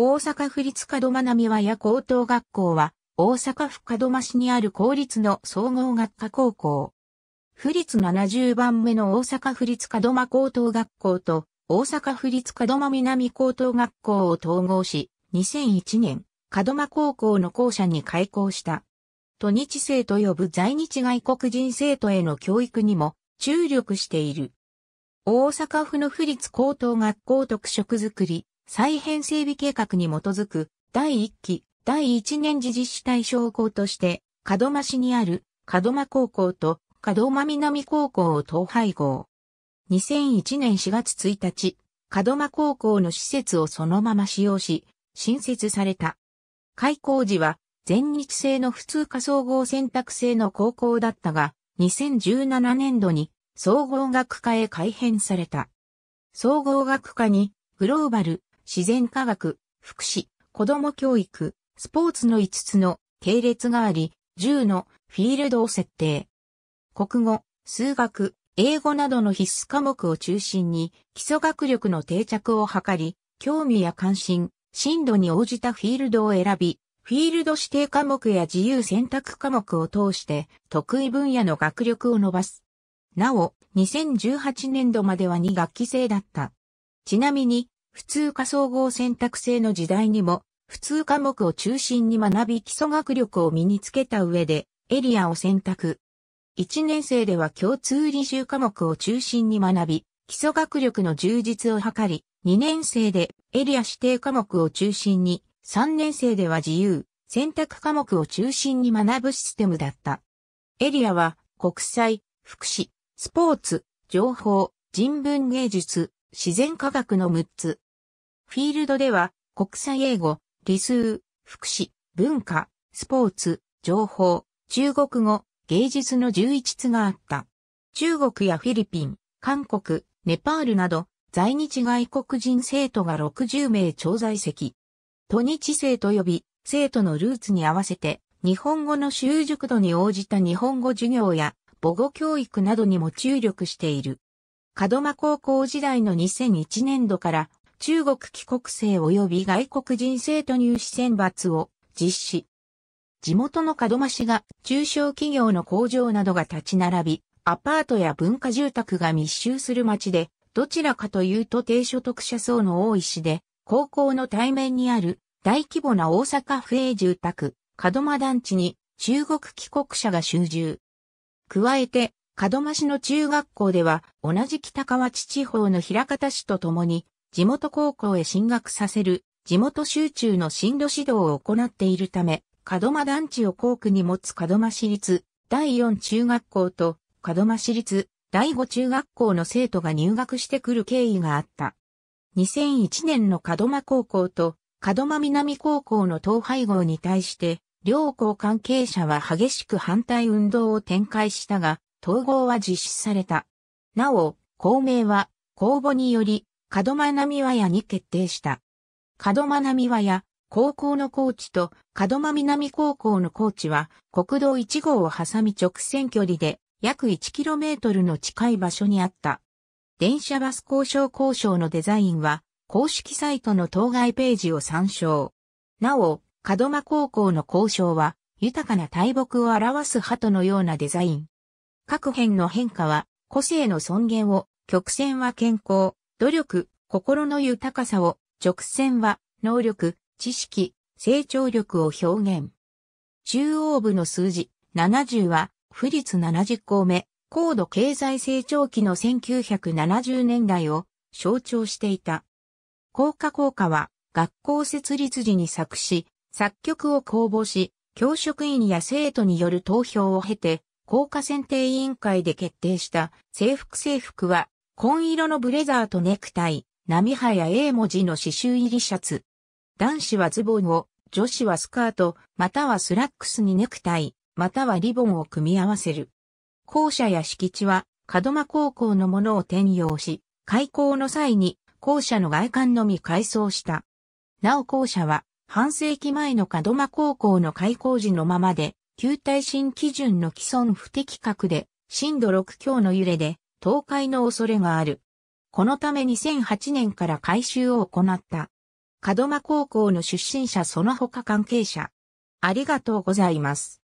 大阪府立門真並和屋高等学校は、大阪府門真市にある公立の総合学科高校。府立70番目の大阪府立門真高等学校と、大阪府立門真南高等学校を統合し、2001年、門真高校の校舎に開校した。都日生と呼ぶ在日外国人生徒への教育にも注力している。大阪府の府立高等学校特色づくり、再編整備計画に基づく第1期第1年次実施対象校として、門真市にある門真高校と門真南高校を統廃合。2001年4月1日、門真高校の施設をそのまま使用し、新設された。開校時は全日制の普通科総合選択制の高校だったが、2017年度に総合学科へ改編された。総合学科にグローバル、自然科学、福祉、子供教育、スポーツの5つの系列があり、10のフィールドを設定。国語、数学、英語などの必須科目を中心に基礎学力の定着を図り、興味や関心、進度に応じたフィールドを選び、フィールド指定科目や自由選択科目を通して得意分野の学力を伸ばす。なお、2018年度までは2学期制だった。ちなみに、普通科総合選択制の時代にも、普通科目を中心に学び基礎学力を身につけた上で、エリアを選択。1年生では共通履修科目を中心に学び、基礎学力の充実を図り、2年生でエリア指定科目を中心に、3年生では自由、選択科目を中心に学ぶシステムだった。エリアは国際、福祉、スポーツ、情報、人文芸術、自然科学の6つ。フィールドでは国際英語、理数、福祉、文化、スポーツ、情報、中国語、芸術の11つがあった。中国やフィリピン、韓国、ネパールなど在日外国人生徒が60名超在籍。都日生と呼び、生徒のルーツに合わせて日本語の習熟度に応じた日本語授業や母語教育などにも注力している。門真高校時代の2001年度から中国帰国生及び外国人生徒入試選抜を実施。地元の門真市が中小企業の工場などが立ち並び、アパートや文化住宅が密集する街で、どちらかというと低所得者層の多い市で、高校の対面にある大規模な大阪府営住宅、門真団地に中国帰国者が集中。加えて、門真市の中学校では同じ北河内地方の平方市と共に地元高校へ進学させる地元集中の進路指導を行っているため、門真団地を校区に持つ門真市立第4中学校と門真市立第5中学校の生徒が入学してくる経緯があった。2001年の門真高校と門真南高校の統廃合に対して、両校関係者は激しく反対運動を展開したが、統合は実施された。なお、公明は公募により門真並和屋に決定した。門真並和屋、高校のコーチと門真南高校のコーチは国道1号を挟み直線距離で約 1km の近い場所にあった。電車バス交渉交渉のデザインは公式サイトの当該ページを参照。なお、門真高校の交渉は豊かな大木を表す鳩のようなデザイン。各辺の変化は個性の尊厳を、曲線は健康、努力、心の豊かさを、直線は能力、知識、成長力を表現。中央部の数字70は、府立70校目、高度経済成長期の1970年代を象徴していた。効果効果は、学校設立時に作詞、作曲を公募し、教職員や生徒による投票を経て、効果選定委員会で決定した制服制服は紺色のブレザーとネクタイ、波葉や A 文字の刺繍入りシャツ。男子はズボンを、女子はスカート、またはスラックスにネクタイ、またはリボンを組み合わせる。校舎や敷地は、門真高校のものを転用し、開校の際に校舎の外観のみ改装した。なお校舎は、半世紀前の門真高校の開校時のままで、旧耐震基準の既存不適格で、震度6強の揺れで、倒壊の恐れがある。このため2008年から改修を行った。門間高校の出身者その他関係者。ありがとうございます。